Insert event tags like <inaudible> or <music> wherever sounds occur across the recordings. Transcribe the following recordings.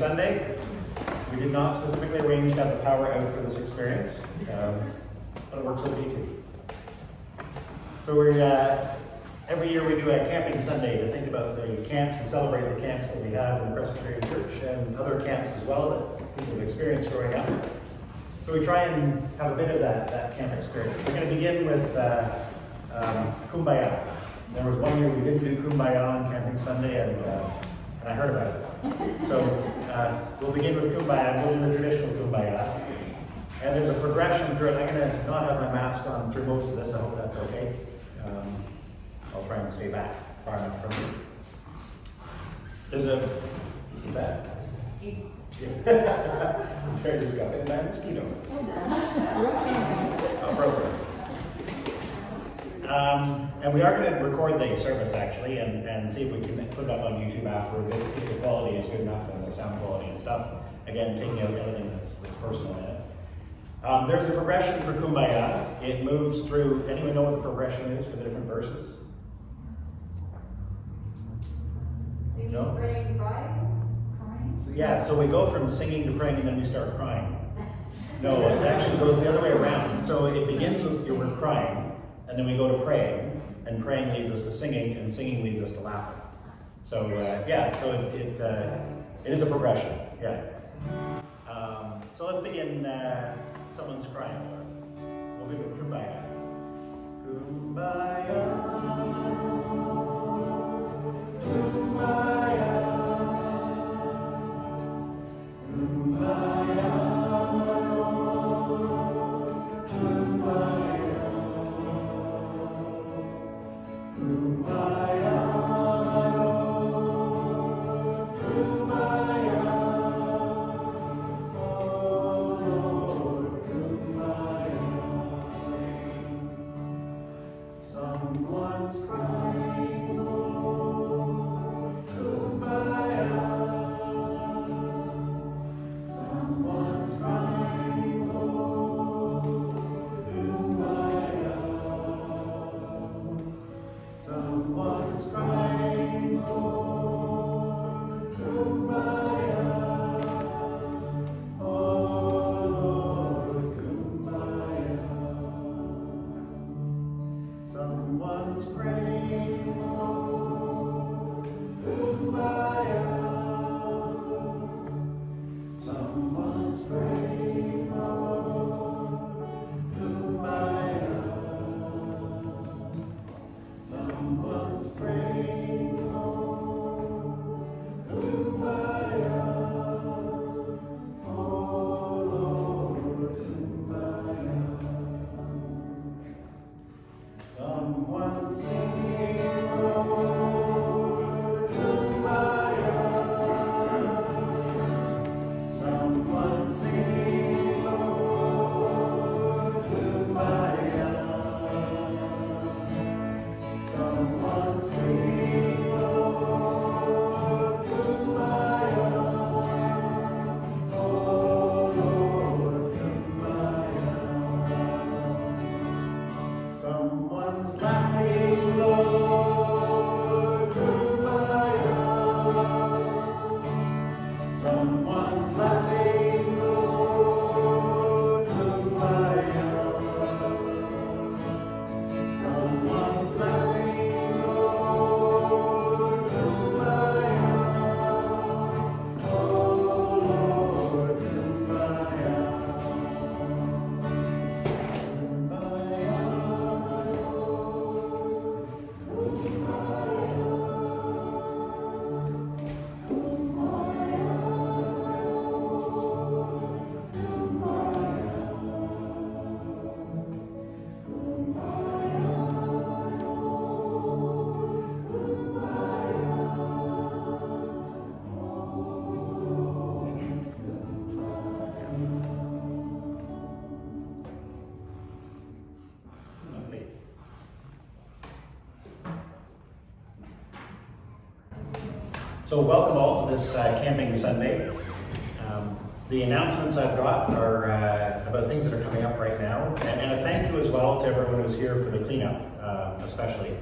Sunday. We did not specifically arrange to have the power out for this experience, um, but it works okay too. So we're, uh, every year we do a Camping Sunday to think about the camps and celebrate the camps that we have in the Presbyterian Church and other camps as well that people have experienced growing up. So we try and have a bit of that, that camp experience. We're going to begin with uh, um, Kumbaya. There was one year we didn't do Kumbaya on Camping Sunday, and, uh, and I heard about it. So uh, we'll begin with Kumbaya, we'll do the traditional Kumbaya. And there's a progression through it. I'm going to not have my mask on through most of this, I hope that's okay. Um, I'll try and stay back far enough from you. There's a, what's that? Mosquito. <laughs> Terry just got bitten by a mosquito. Appropriate. <laughs> Um, and we are going to record the service actually and, and see if we can put it up on YouTube afterwards if, if the quality is good enough and the sound quality and stuff. Again, taking out everything that's, that's personal in it. Um, there's a progression for Kumbaya. It moves through, anyone know what the progression is for the different verses? Singing, No? praying, crying. So, yeah, so we go from singing to praying and then we start crying. <laughs> No, it actually goes the other way around. So it begins with your word crying, and then we go to praying, and praying leads us to singing, and singing leads us to laughing. So uh, yeah, so it it, uh, it is a progression. Yeah. Um, so let's begin. Uh, someone's crying. We'll begin with kumbaya. Kumbaya. Kumbaya. So welcome all to this uh, Camping Sunday. Um, the announcements I've got are uh, about things that are coming up right now, and, and a thank you as well to everyone who's here for the cleanup, uh, especially.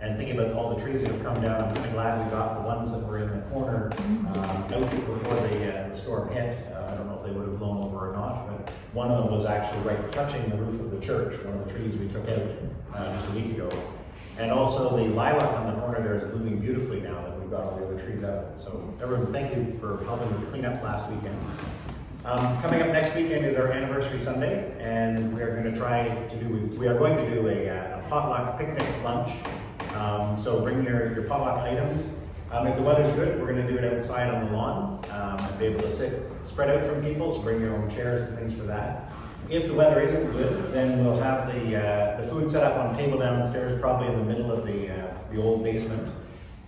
And thinking about all the trees that have come down, I'm kind glad we got the ones that were in the corner um, out before the, uh, the storm hit. Uh, I don't know if they would have blown over or not, but one of them was actually right touching the roof of the church, one of the trees we took out uh, just a week ago. And also the lilac on the corner there is blooming beautifully now we've got all the other trees out. of it. So everyone, thank you for helping with the cleanup last weekend. Um, coming up next weekend is our anniversary Sunday, and we are going to try to do, we are going to do a, uh, a potluck picnic lunch. Um, so bring your, your potluck items. Um, if the weather's good, we're going to do it outside on the lawn um, and be able to sit spread out from people, so bring your own chairs and things for that. If the weather isn't good, then we'll have the, uh, the food set up on a table downstairs, probably in the middle of the, uh, the old basement.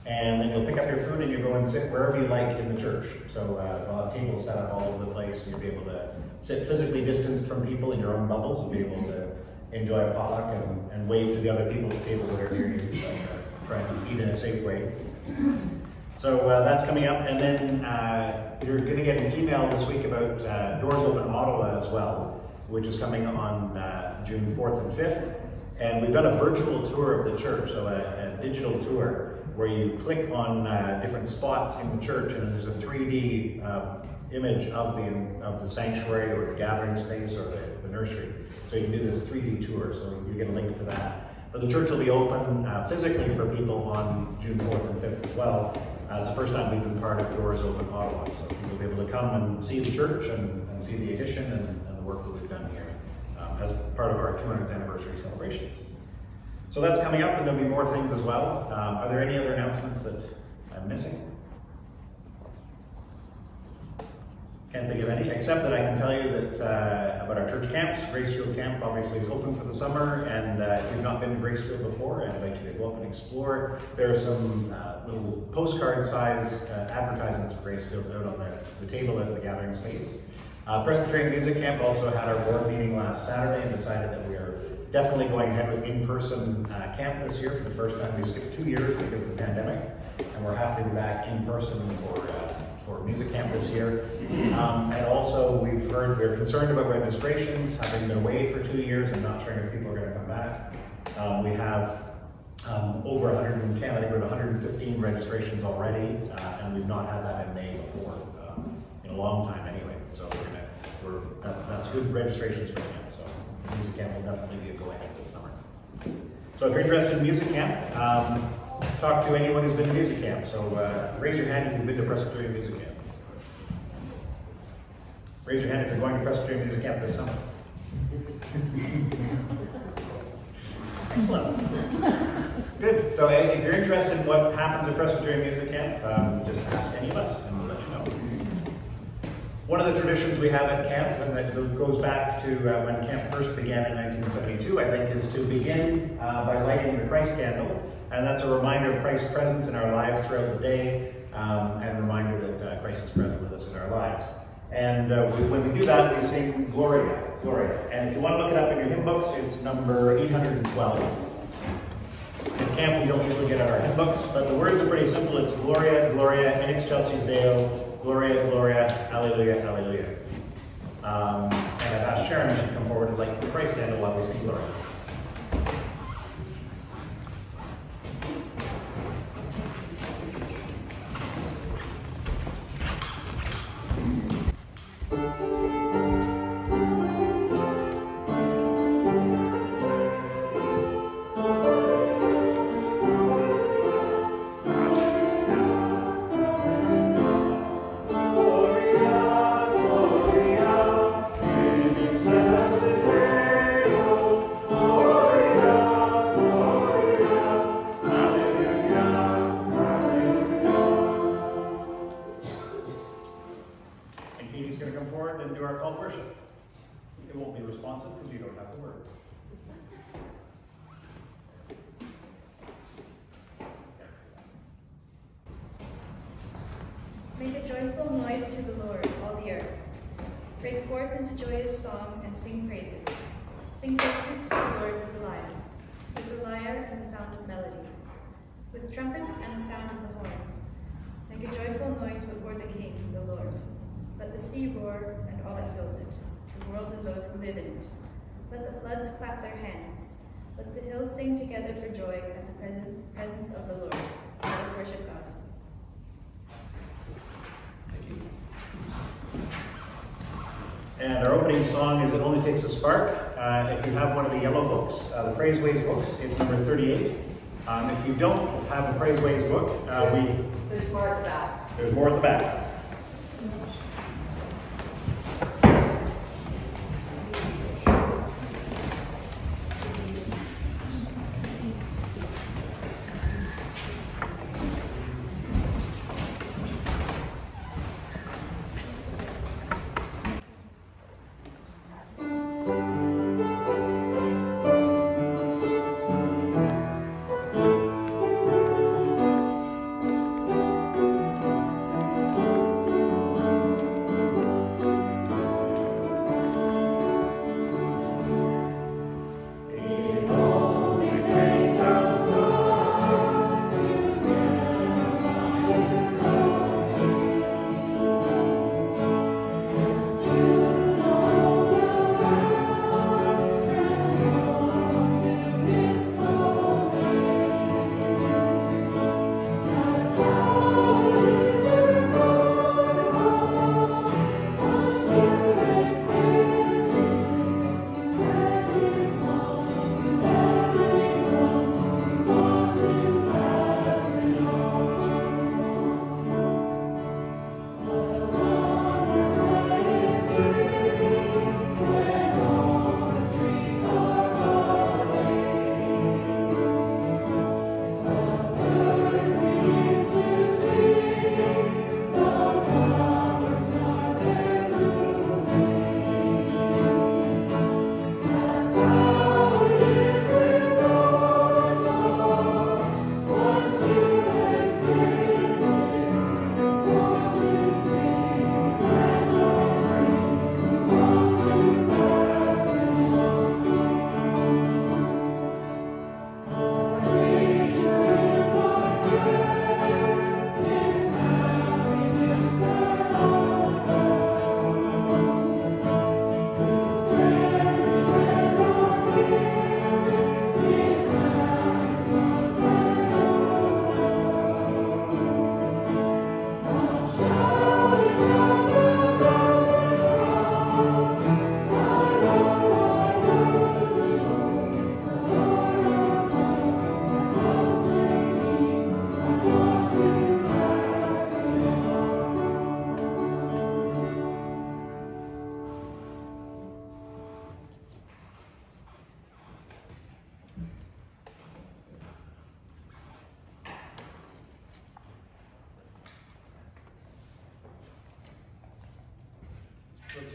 And then you'll pick up your food and you go and sit wherever you like in the church. So uh, have tables set up all over the place. and You'll be able to sit physically distanced from people in your own bubbles. You'll be able to enjoy a potluck and, and wave to the other people at the tables that are near you. Uh, try and eat in a safe way. So uh, that's coming up, and then uh, you're going to get an email this week about uh, Doors Open Ottawa as well, which is coming on uh, June 4th and 5th. And we've done a virtual tour of the church, so a, a digital tour where you click on uh, different spots in the church, and there's a 3D uh, image of the of the sanctuary or the gathering space or the, the nursery. So you can do this 3D tour. So you get a link for that. But the church will be open uh, physically for people on June 4th and 5th as well. Uh, it's the first time we've been part of Doors Open Ottawa, so people will be able to come and see the church and, and see the addition and, and, the work that we've done here um, as part of our 200th anniversary celebrations. So that's coming up, and there'll be more things as well. Um, are there any other announcements that I'm missing? Can't think of any, except that I can tell you that uh, about our church camps. Gracefield Camp obviously is open for the summer, and uh, if you've not been to Gracefield before, I invite you to go up and explore. There are some uh, little postcard-size uh, advertisements for Gracefield out on the, the table at the gathering space. Uh, Presbyterian Music Camp also had our board meeting last Saturday and decided that we are definitely going ahead with in-person uh, camp this year for the first time. We skipped two years because of the pandemic, and we're happy to be back in person for for music camp this year. Um, and also, we've heard, we're concerned about registrations, having been away for two years and not sure if people are going to come back. Um, we have um, over 110, I think we're at 115 registrations already, uh, and we've not had that in May before, um, in a long time anyway. So we're gonna, we're, that, that's good registrations for. Music camp will definitely be a go ahead this summer. So if you're interested in music camp, um, talk to anyone who's been to music camp. So uh, raise your hand if you've been to Presbyterian Music Camp. Raise your hand if you're going to Presbyterian Music Camp this summer. <laughs> Excellent. Good. So if you're interested in what happens at Presbyterian Music Camp, um, just ask any of us One of the traditions we have at camp, and that goes back to uh, when camp first began in 1972, I think, is to begin uh, by lighting the Christ candle and that's a reminder of Christ's presence in our lives throughout the day, um, and a reminder that uh, Christ is present with us in our lives. And uh, we, when we do that, we sing Gloria, Gloria. And if you want to look it up in your hymn books, it's number 812. At camp, we don't usually get our hymn books, but the words are pretty simple. It's Gloria, Gloria, in excelsis Deo, Gloria, Gloria, Alleluia, Alleluia. Um, and I've asked Sharon to come forward and light the Christ candle while we sing Gloria. Let the floods clap their hands. Let the hills sing together for joy at the present, presence of the Lord. Let us worship God. Thank you. And our opening song is It Only Takes a Spark. Uh, if you have one of the yellow books, uh, the Praiseways books, it's number 38. Um, if you don't have a Praise Ways book, uh, we, There's more at the back. there's more at the back.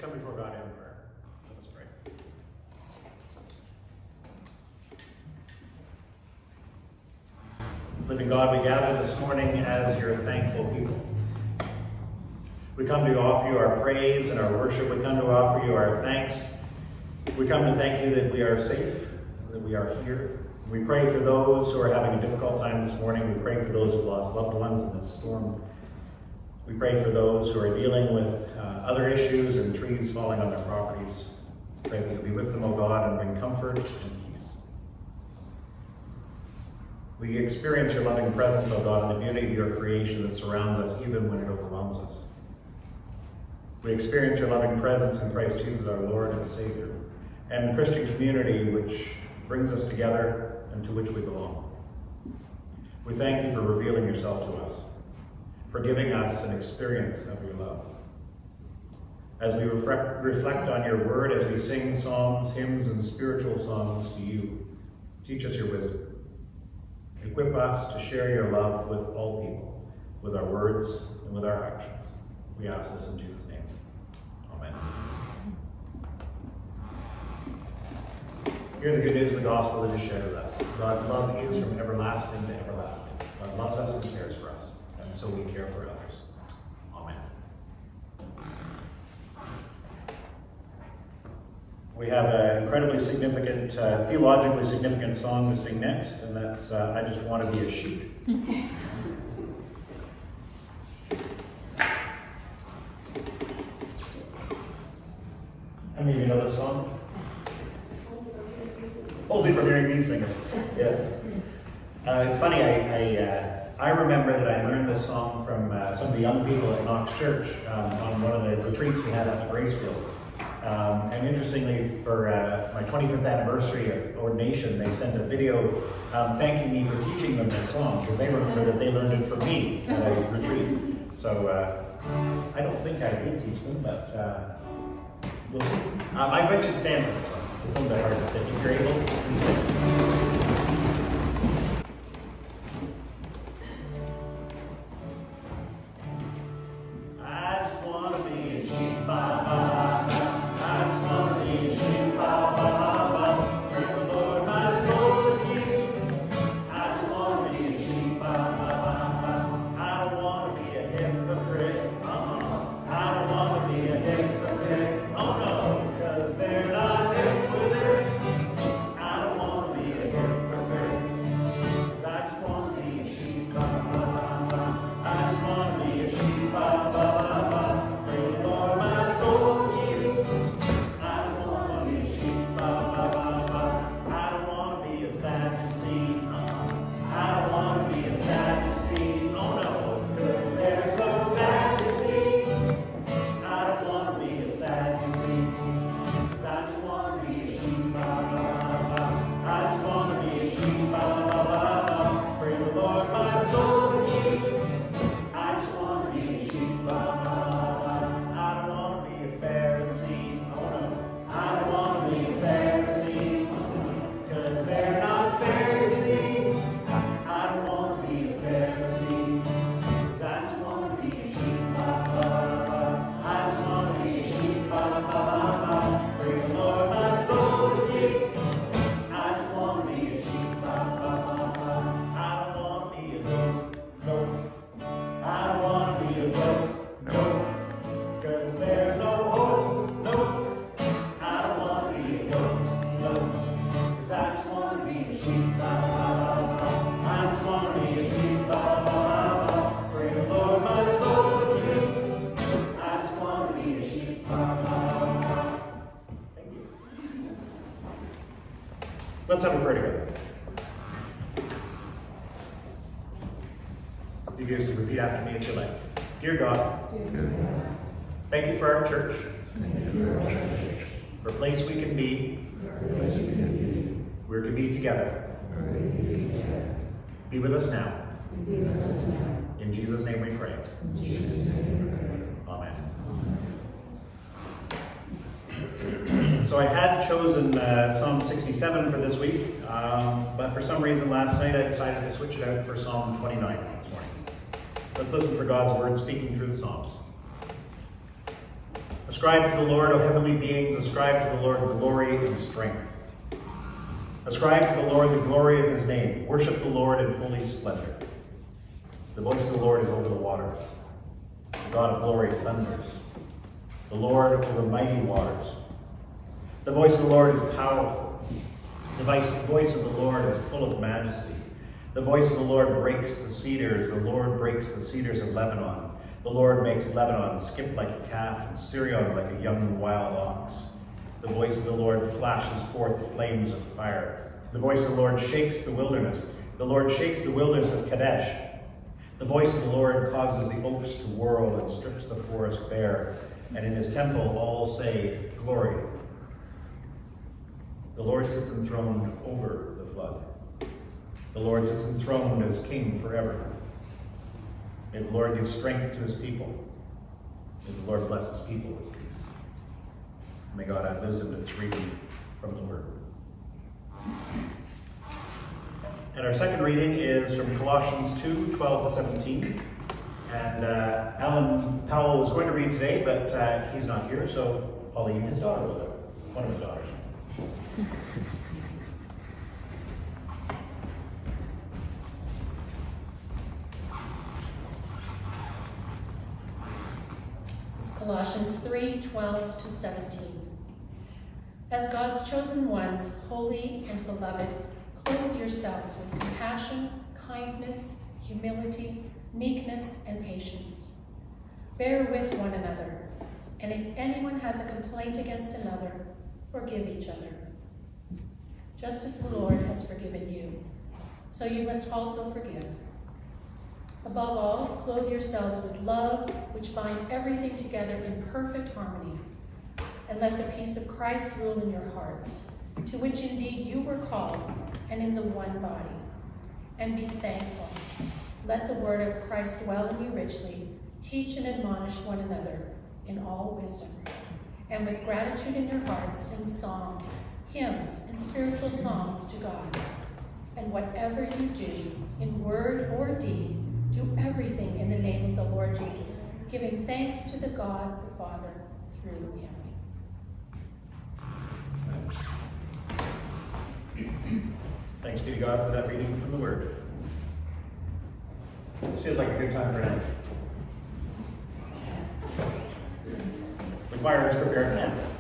Come before God in prayer. Let us pray. Living God, we gather this morning as your thankful people. We come to offer you our praise and our worship. We come to offer you our thanks. We come to thank you that we are safe, that we are here. We pray for those who are having a difficult time this morning. We pray for those who've lost loved ones in this storm. We pray for those who are dealing with uh, other issues and trees falling on their properties. Pray that you'll be with them, O God, and bring comfort and peace. We experience your loving presence, O God, and the beauty of your creation that surrounds us even when it overwhelms us. We experience your loving presence in Christ Jesus our Lord and Savior, and Christian community which brings us together and to which we belong. We thank you for revealing yourself to us for giving us an experience of your love. As we reflect, on your word, as we sing psalms, hymns, and spiritual songs to you, teach us your wisdom. Equip us to share your love with all people, with our words and with our actions. We ask this in Jesus' name. Amen. Hear the good news of the gospel that is shared with us. God's love is from everlasting to everlasting. God loves us and cares for us and so we care for others. Amen. We have an incredibly significant, uh, theologically significant song to sing next, and that's uh, I Just Want to Be a Sheep. <laughs> How many of you know this song? only from hearing me sing it. Yeah. Uh, it's funny, I, I, uh, I remember that I learned this song from uh, some of the young people at Knox Church um, on one of the retreats we had at the Gracefield. Um, and interestingly, for uh, my 25th anniversary of ordination, they sent a video um, thanking me for teaching them this song because they remember that they learned it from me at a <laughs> retreat. So uh, I don't think I did teach them, but uh, we'll see. Um, I bet you stand for this one. It's a little bit hard to say. If you're able, please stand. Be together. Be with us now. In Jesus' name we pray. Amen. So I had chosen uh, Psalm 67 for this week, um, but for some reason last night I decided to switch it out for Psalm 29 this morning. Let's listen for God's word speaking through the Psalms. Ascribe to the Lord, O heavenly beings, ascribe to the Lord glory and strength. Ascribe to the Lord the glory of his name. Worship the Lord in holy splendor. The voice of the Lord is over the waters. The God of glory thunders. The Lord over mighty waters. The voice of the Lord is powerful. The voice of the Lord is full of majesty. The voice of the Lord breaks the cedars. The Lord breaks the cedars of Lebanon. The Lord makes Lebanon skip like a calf and Sirion like a young wild ox. The voice of the Lord flashes forth flames of fire. The voice of the Lord shakes the wilderness. The Lord shakes the wilderness of Kadesh. The voice of the Lord causes the oaks to whirl and strips the forest bare. And in his temple all say, Glory. The Lord sits enthroned over the flood. The Lord sits enthroned as king forever. May the Lord give strength to his people. May the Lord bless his people. May God add wisdom to this reading from the word. And our second reading is from Colossians 2, 12 to 17. And uh, Alan Powell was going to read today, but uh, he's not here, so Pauline, his daughter, will. One of his daughters. This is Colossians 3 12 to 17. As God's chosen ones, holy and beloved, clothe yourselves with compassion, kindness, humility, meekness, and patience. Bear with one another, and if anyone has a complaint against another, forgive each other. Just as the Lord has forgiven you, so you must also forgive. Above all, clothe yourselves with love, which binds everything together in perfect harmony and let the peace of Christ rule in your hearts, to which indeed you were called, and in the one body. And be thankful. Let the word of Christ dwell in you richly. Teach and admonish one another in all wisdom. And with gratitude in your hearts, sing songs, hymns, and spiritual songs to God. And whatever you do, in word or deed, do everything in the name of the Lord Jesus, giving thanks to the God the Father through him. Thanks be to God for that reading from the Word. This feels like a good time for an end. The choir is prepared end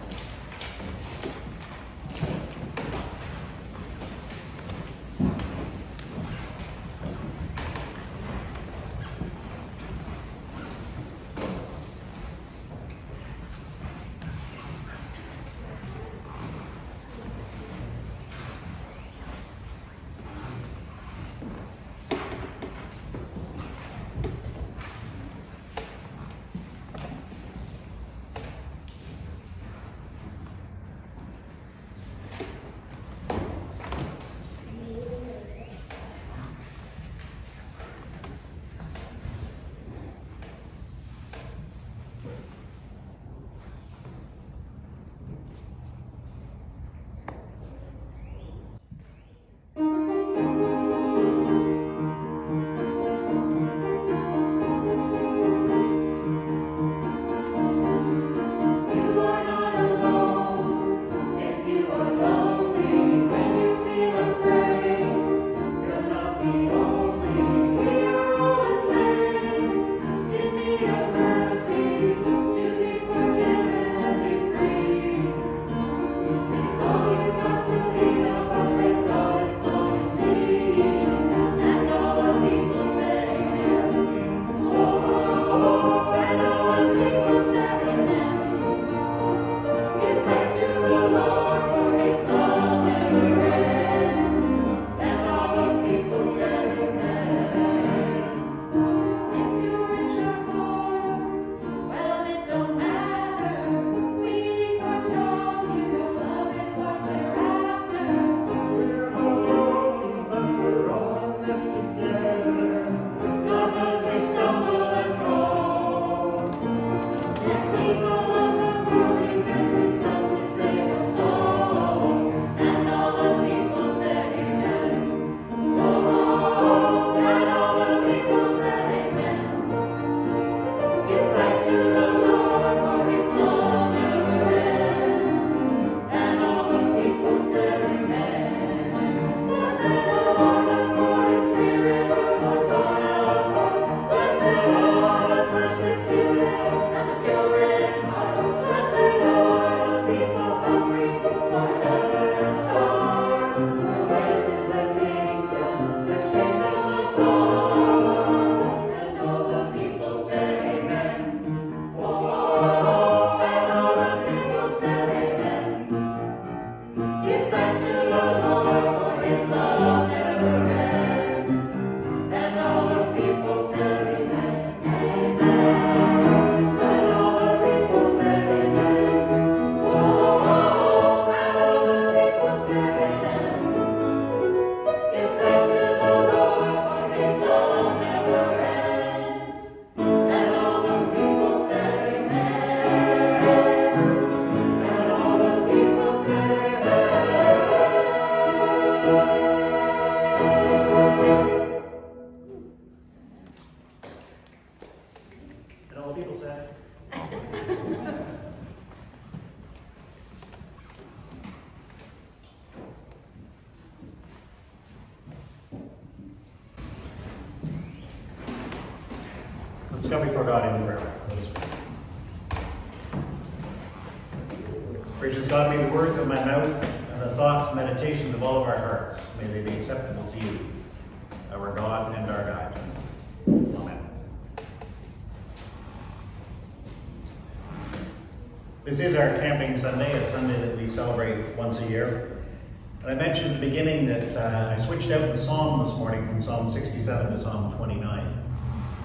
once a year. And I mentioned at the beginning that uh, I switched out the psalm this morning from Psalm 67 to Psalm 29.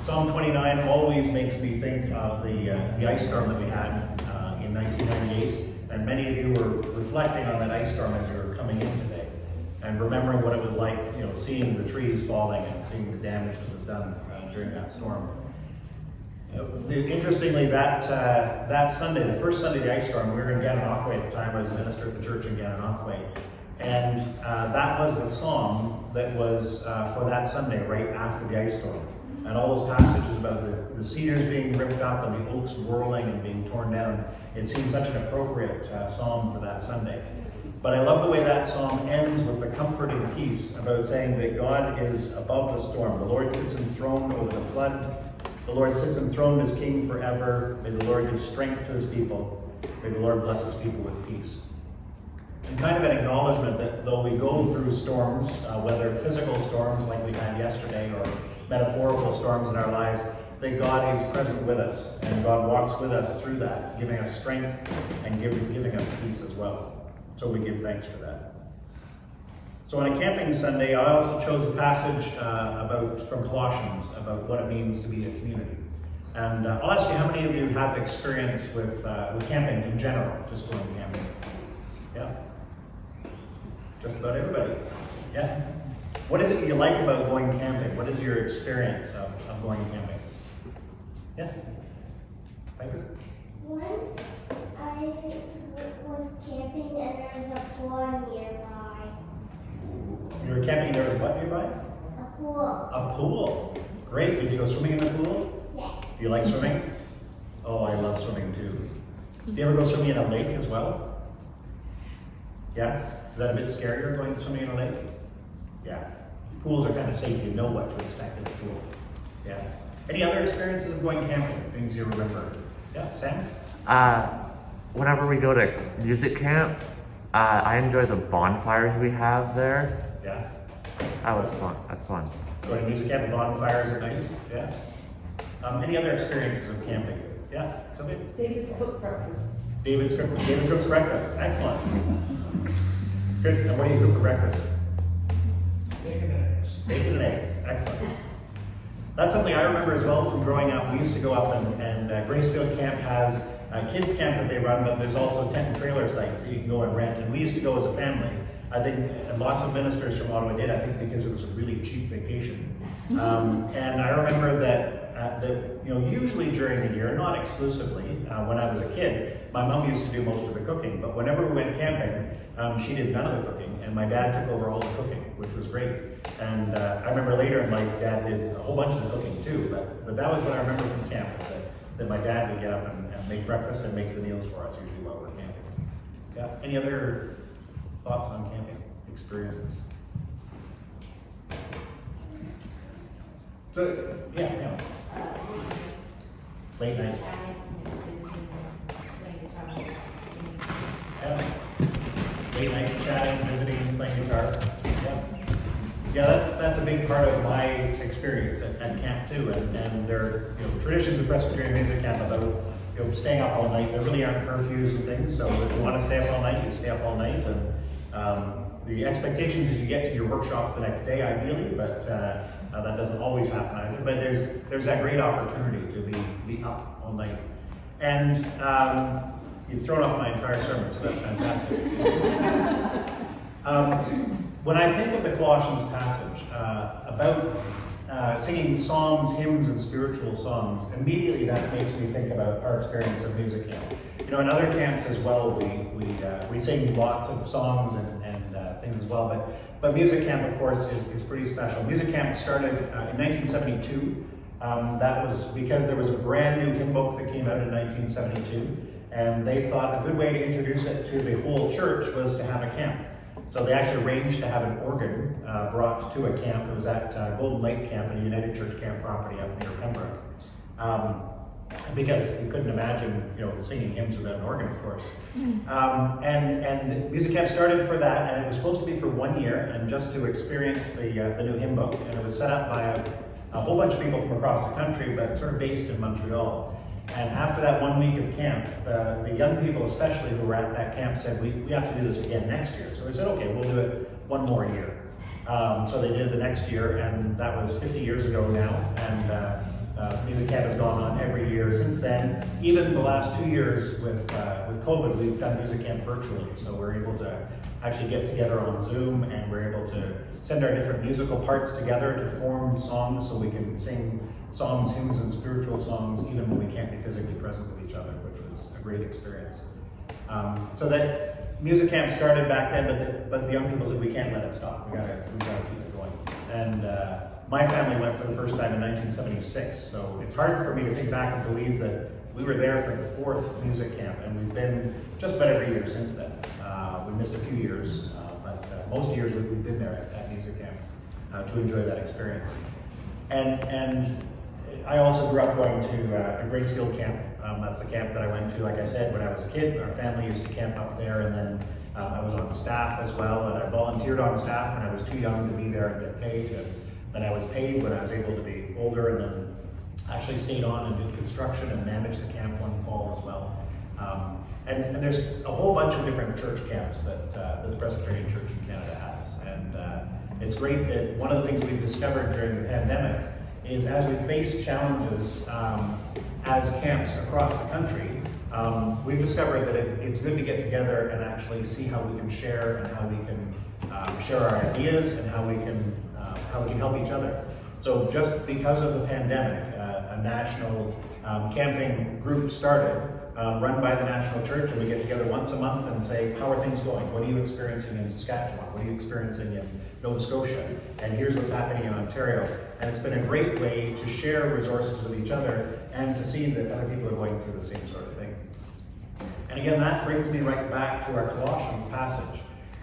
Psalm 29 always makes me think of the, uh, the ice storm that we had uh, in 1998. And many of you were reflecting on that ice storm as you were coming in today and remembering what it was like, you know, seeing the trees falling and seeing the damage that was done uh, during that storm. Interestingly, that, uh, that Sunday, the first Sunday of the ice storm, we were in Gananoque at the time, I was a minister at the church in Gananoque. And uh, that was the song that was uh, for that Sunday, right after the ice storm. And all those passages about the, the cedars being ripped up and the oaks whirling and being torn down, it seemed such an appropriate uh, psalm for that Sunday. But I love the way that psalm ends with the comforting piece about saying that God is above the storm. The Lord sits enthroned over the flood. The Lord sits enthroned as king forever. May the Lord give strength to his people. May the Lord bless his people with peace. And kind of an acknowledgement that though we go through storms, uh, whether physical storms like we had yesterday or metaphorical storms in our lives, that God is present with us and God walks with us through that, giving us strength and giving, giving us peace as well. So we give thanks for that. So on a camping Sunday, I also chose a passage uh, about from Colossians about what it means to be a community. And uh, I'll ask you how many of you have experience with, uh, with camping in general, just going camping? Yeah? Just about everybody. Yeah? What is it you like about going camping? What is your experience of, of going camping? Yes? Piper? Once I was camping and there was a pool nearby. You were camping, there was what nearby? A pool. A pool. Great. Did you go swimming in the pool? Yeah. Do you like swimming? Oh, I love swimming too. Do you ever go swimming in a lake as well? Yeah? Is that a bit scarier going swimming in a lake? Yeah. Pools are kind of safe. You know what to expect in a pool. Yeah. Any other experiences of going camping? Things you remember? Yeah, Sam? Uh, whenever we go to music camp, uh, I enjoy the bonfires we have there. Yeah. That was fun. That's fun. Going to music camp and bonfires at night? Yeah. Um, any other experiences of camping? Yeah, Sylvia? David's cook breakfasts. David's cook, David cooks breakfast. Excellent. Good. And what do you cook for breakfast? Bacon and eggs. Bacon and eggs. Excellent. That's something I remember as well from growing up. We used to go up and, and uh, Gracefield Camp has a kids camp that they run, but there's also tent and trailer sites that you can go and rent. And we used to go as a family. I think lots of ministers from Ottawa did. I think because it was a really cheap vacation. Um, <laughs> and I remember that uh, that you know usually during the year, not exclusively, uh, when I was a kid, my mom used to do most of the cooking. But whenever we went camping, um, she did none of the cooking, and my dad took over all the cooking, which was great. And uh, I remember later in life, Dad did a whole bunch of the cooking too. But but that was what I remember from camp. That, that my dad would get up and, and make breakfast and make the meals for us usually while we're camping. Yeah. Any other thoughts on camping experiences? So yeah, yeah. Late nights. Yeah. Late nights chatting, visiting, playing guitar. Yeah. Yeah, that's that's a big part of my experience at, at camp too. And, and there are you know, traditions of Presbyterian Music Camp about you know, staying up all night. There really aren't curfews and things, so if you want to stay up all night, you stay up all night. And um, the expectations is you get to your workshops the next day, ideally, but uh, uh, that doesn't always happen either. But there's there's that great opportunity to be be up all night. And um, you've thrown off my entire sermon, so that's fantastic. <laughs> um, when I think of the Colossians passage uh, about uh, singing psalms, hymns, and spiritual songs, immediately that makes me think about our experience of music camp. You know, in other camps as well, we we, uh, we sing lots of songs and, and uh, things as well, but but music camp, of course, is, is pretty special. Music camp started uh, in 1972. Um, that was because there was a brand new hymn book that came out in 1972, and they thought a good way to introduce it to the whole church was to have a camp. So they actually arranged to have an organ uh, brought to a camp. It was at uh, Golden Lake Camp, a United Church camp property up near Pembroke. Um, because you couldn't imagine, you know, singing hymns without an organ, of course. Um, and and music camp started for that, and it was supposed to be for one year, and just to experience the uh, the new hymn book. And it was set up by a, a whole bunch of people from across the country, but sort of based in Montreal. And after that one week of camp, uh, the young people especially who were at that camp said, we, we have to do this again next year. So we said, okay, we'll do it one more year. Um, so they did it the next year, and that was 50 years ago now. And uh, uh, Music Camp has gone on every year since then. Even the last two years with uh, with COVID, we've done Music Camp virtually, so we're able to actually get together on Zoom, and we're able to send our different musical parts together to form songs, so we can sing songs, hymns, and spiritual songs, even when we can't be physically present with each other, which was a great experience. Um, so that music camp started back then, but the, but the young people said we can't let it stop. We gotta we gotta keep it going. And uh, my family went for the first time in 1976, so it's hard for me to think back and believe that we were there for the fourth music camp, and we've been just about every year since then. Uh, we missed a few years, uh, but uh, most years we- we've been there at, at music camp uh, to enjoy that experience. And and I also grew up going to uh, a Gracefield camp. Um, that's the camp that I went to, like I said, when I was a kid. Our family used to camp up there, and then um, I was on staff as well, and I volunteered on staff when I was too young to be there and get paid. And then I was paid when I was able to be older, and then actually stayed on and did construction and managed the camp one fall as well. Um, and, and there's a whole bunch of different church camps that, uh, that the Presbyterian Church in Canada has. And uh, it's great that one of the things we've discovered during the pandemic is as we face challenges um, as camps across the country, um, we've discovered that it, it's good to get together and actually see how we can share and how we can um, share our ideas and how we can uh, how we can help each other. So just because of the pandemic, uh, a national um, camping group started, um, run by the national church, and we get together once a month and say, how are things going? What are you experiencing in Saskatchewan? What are you experiencing in Nova Scotia? And here's what's happening in Ontario. And it's been a great way to share resources with each other and to see that other people are going through the same sort of thing. And again, that brings me right back to our Colossians passage.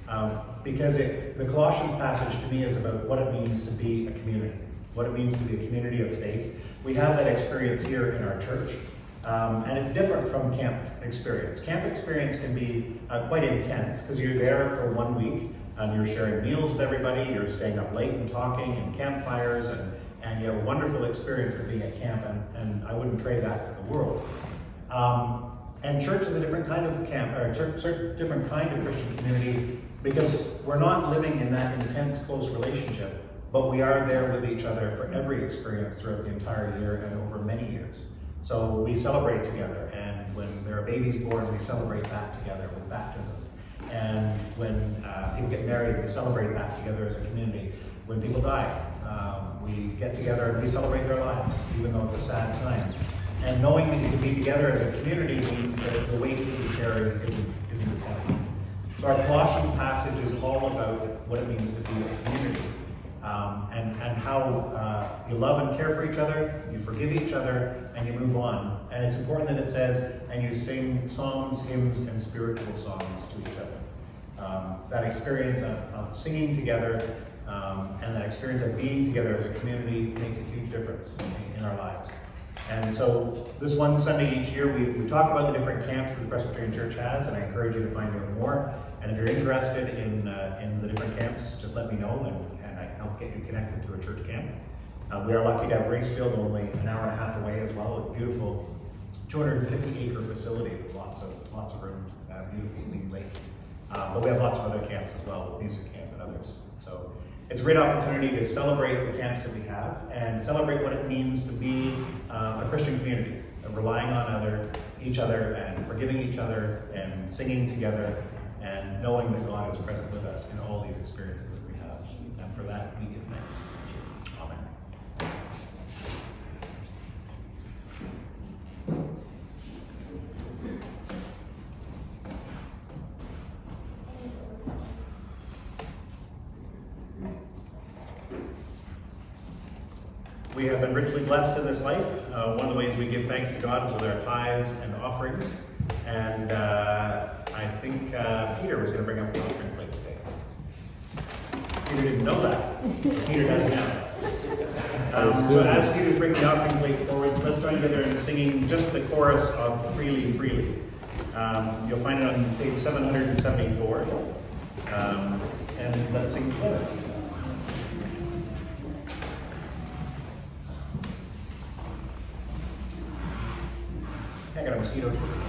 Um, because it, the Colossians passage to me is about what it means to be a community, what it means to be a community of faith. We have that experience here in our church, um, and it's different from camp experience. Camp experience can be uh, quite intense because you're there for one week, um, you're sharing meals with everybody, you're staying up late and talking, and campfires, and, and you have a wonderful experience of being at camp, and, and I wouldn't trade that for the world. Um, and church is a different kind of camp, or church, different kind of Christian community because we're not living in that intense, close relationship, but we are there with each other for every experience throughout the entire year and over many years. So we celebrate together, and when there are babies born, we celebrate that together with baptism. And when uh, people get married, we celebrate that together as a community. When people die, um, we get together and we celebrate their lives, even though it's a sad time. And knowing that you can be together as a community means that the weight that you carry isn't, isn't as heavy. So our Colossians passage is all about what it means to be a community. Um, and, and how uh, you love and care for each other, you forgive each other, and you move on. And it's important that it says, and you sing songs, hymns, and spiritual songs to each other. Um, that experience of, of singing together um, and that experience of being together as a community makes a huge difference in, our lives. And so this one Sunday each year, we, we talk about the different camps that the Presbyterian Church has, and I encourage you to find out more. And if you're interested in, uh, in the different camps, just let me know, and, and I can help get you connected to a church camp. Uh, we are lucky to have Gracefield only an hour and a half away as well, a beautiful 250 acre facility with lots of, lots of room, uh, beautiful lake. Uh, but we have lots of other camps as well, with music camp and others. So it's a great opportunity to celebrate the camps that we have and celebrate what it means to be uh, a Christian community, uh, relying on other, each other and forgiving each other and singing together and knowing that God is present with us in all these experiences that we have. And for that, we give thanks. Amen. We have been richly blessed in this life. Uh, one of the ways we give thanks to God is with our tithes and offerings. And uh, I think uh, Peter was going to bring up the offering plate today. Peter didn't know that. Peter does now. Um, so as Peter's bringing the offering plate forward, let's join together in singing just the chorus of Freely, Freely. Um, you'll find it on page 774. Um, and let's sing together. Ground Zero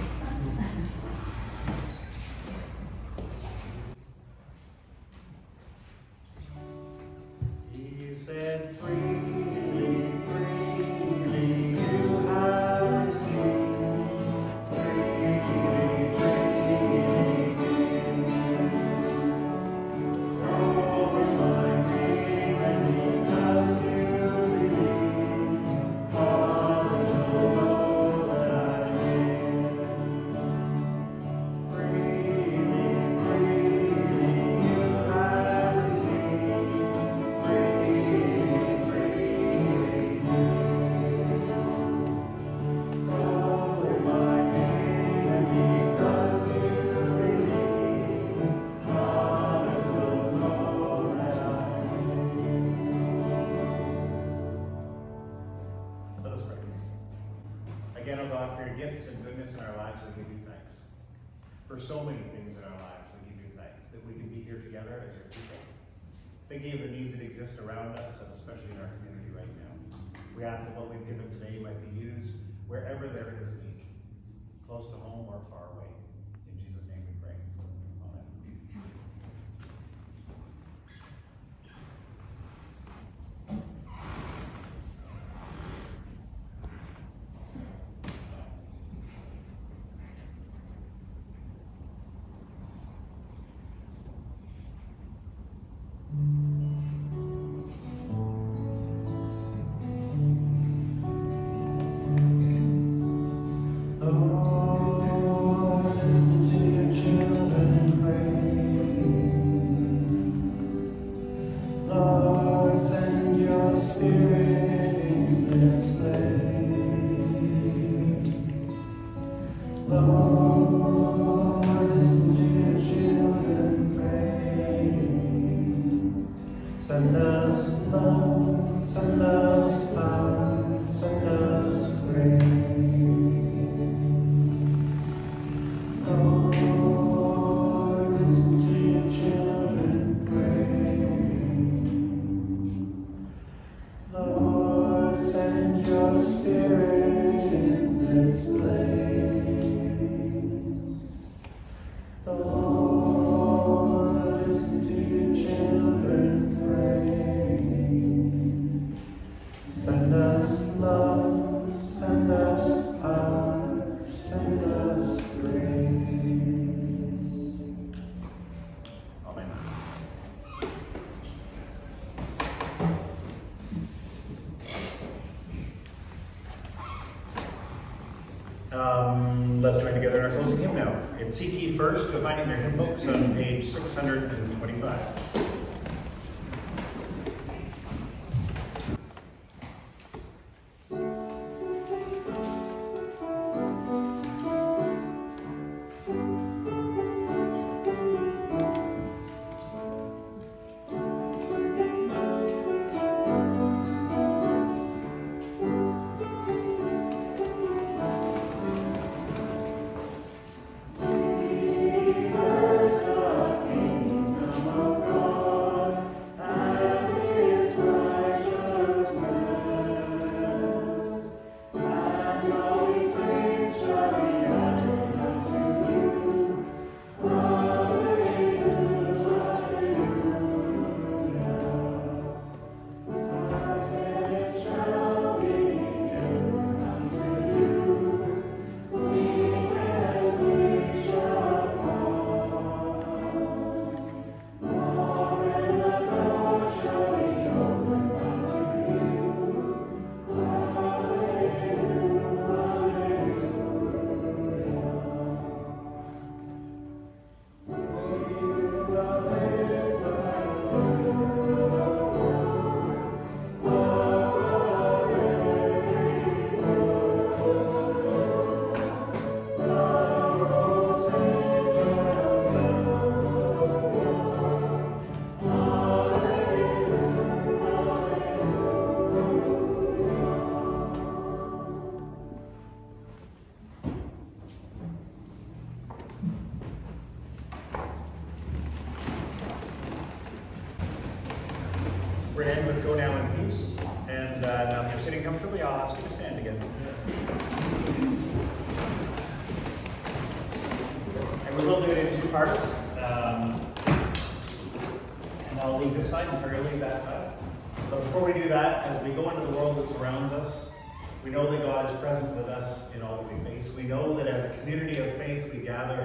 that we can be here together as your people, thinking of the needs that exist around us and especially in our community right now. We ask that what we've given today might be used wherever there is need, close to home or far away.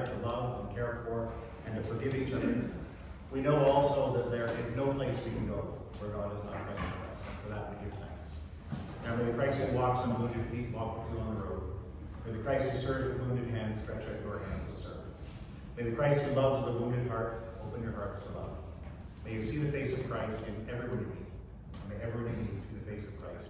Gather to love and care for and to forgive each other. We know also that there is no place we can go where God is not present with us. For that, we give thanks. May the Christ who walks on wounded feet walk with you on the road. May the Christ who serves with wounded hands stretch out your hands to serve. May the Christ who loves with a wounded heart open your hearts to love. May you see the face of Christ in everyone you meet. And may everyone you meet see the face of Christ.